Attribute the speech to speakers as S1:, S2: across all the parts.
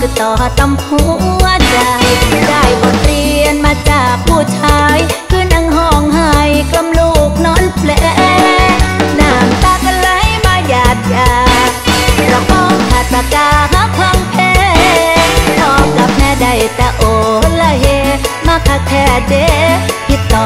S1: คือต่อตำหัวใจ ได้บทเรียนมาจากผู้ชาย คือนั่งห้องให้กำลูกนอนแผลน้ำตาก็ไหลมาหยาดหยาเราป้องขาดปากกาหักพังเพตอบกับแม่ได้แต่โอละเฮ มาคักแท้เด้ผิดต่อ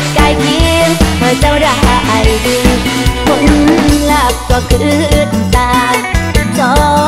S1: ดกายเคียงเมื่อเจ้ายด้ผลลัพธ์ก็คือตาจอ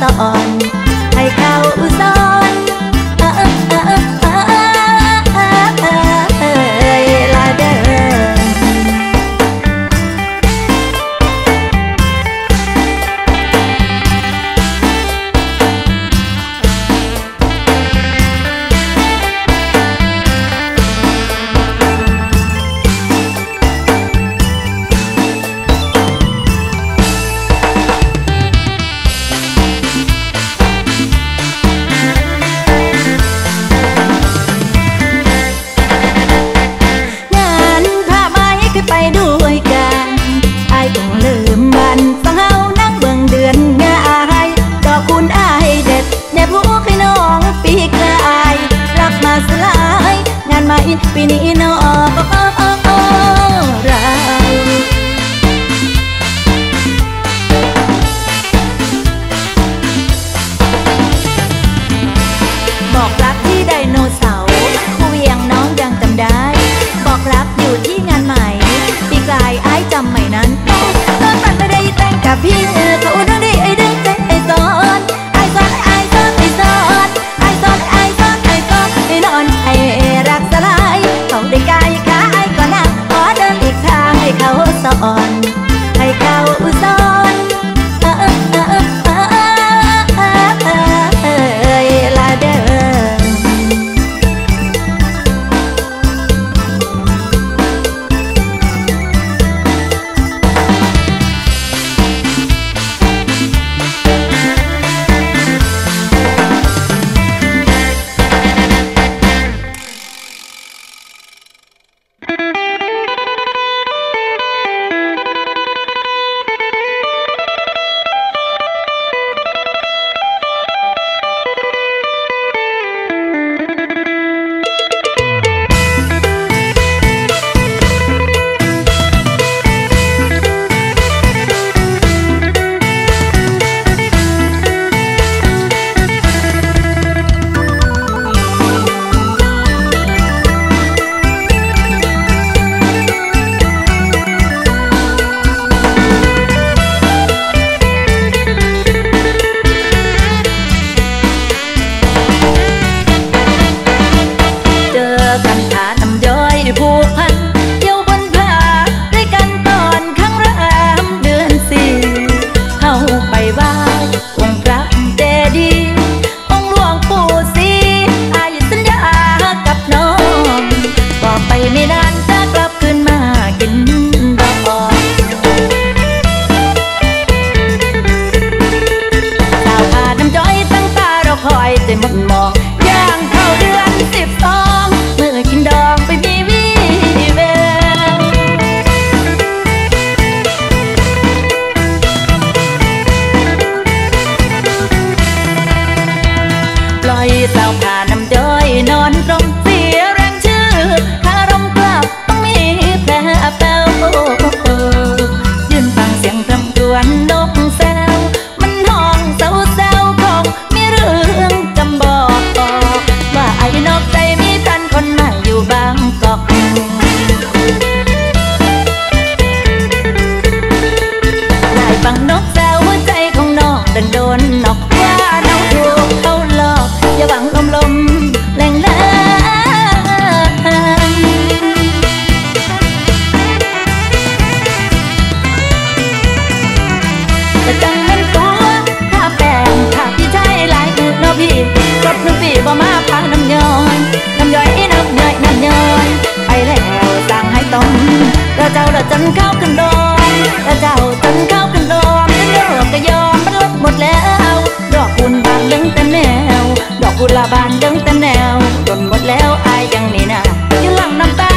S1: 떠 ละจันข้ากันดองละเจ้าจันข้ากันดองเลิกก็ยอมมันลบหมดแล้ว ดอกคุณบานเลิ้องแต่แนว ดอกกุหลาบานเลิ้องแต่แนวจนหมดแล้วอายยังนี่นะยังหลังน้ำตา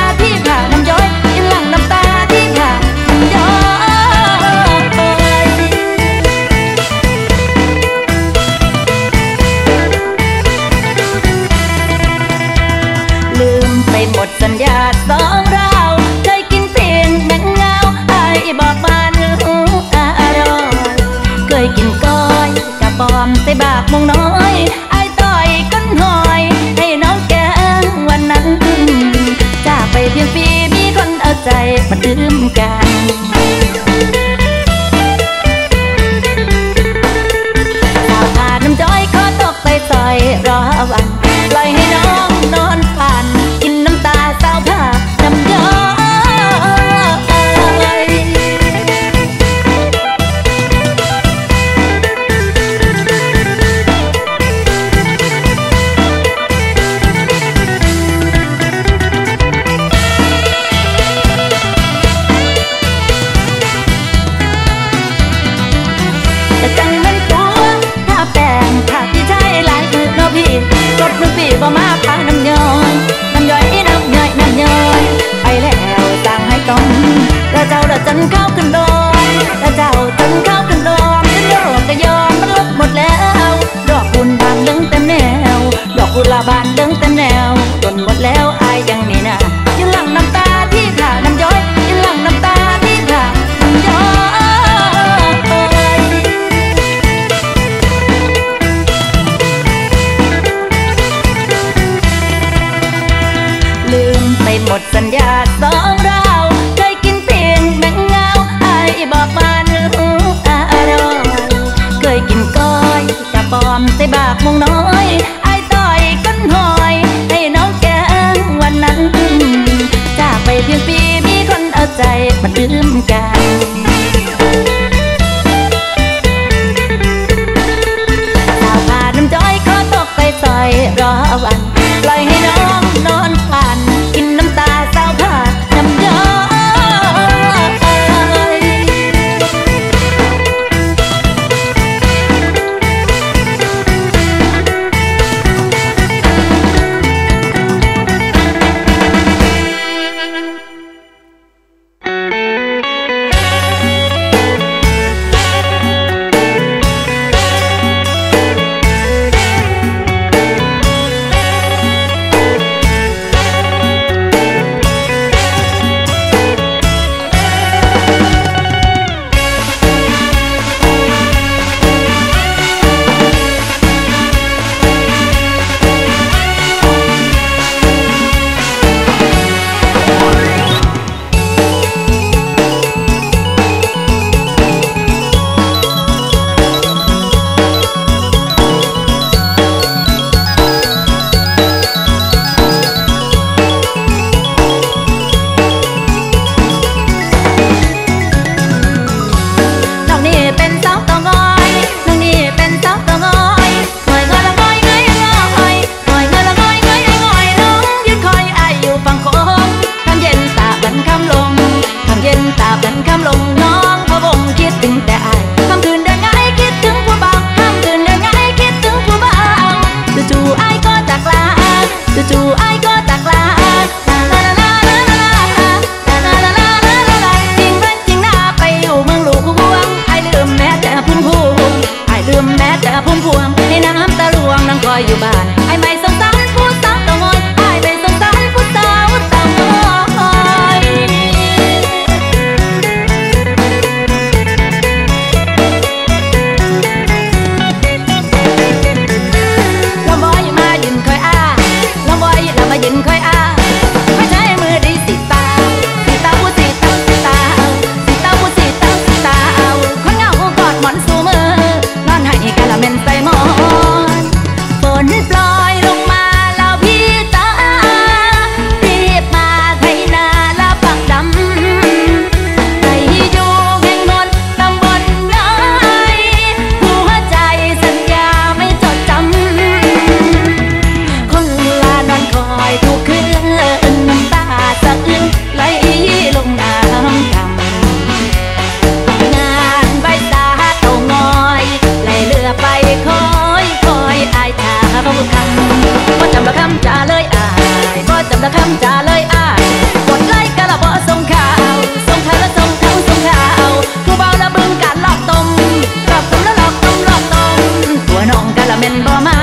S1: remember my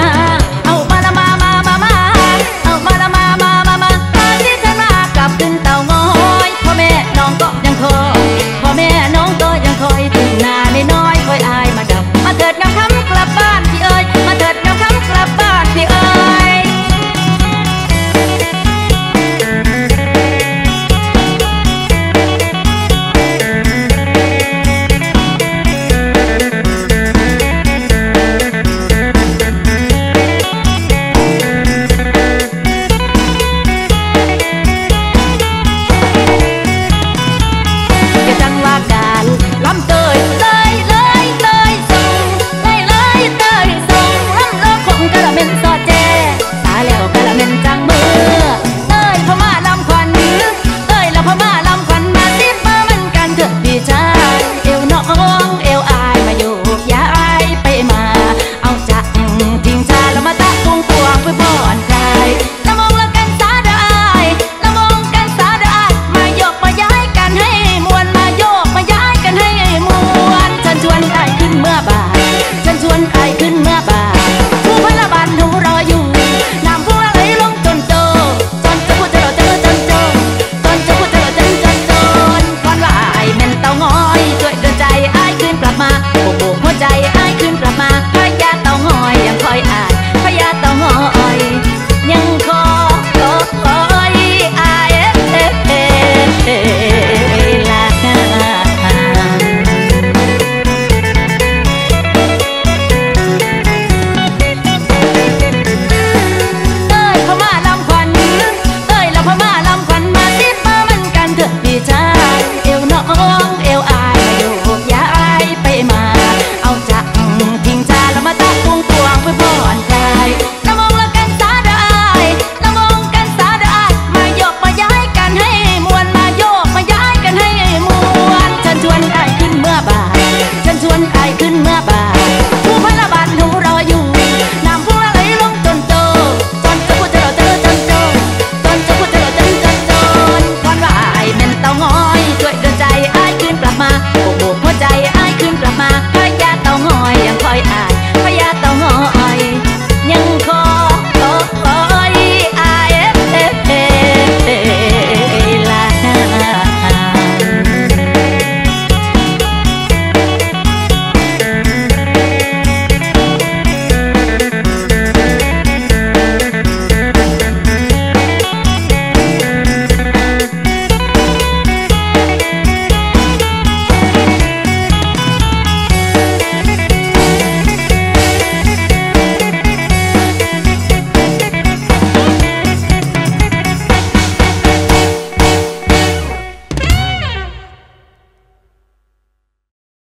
S1: ด้วยกระใจอายคืนกลับมา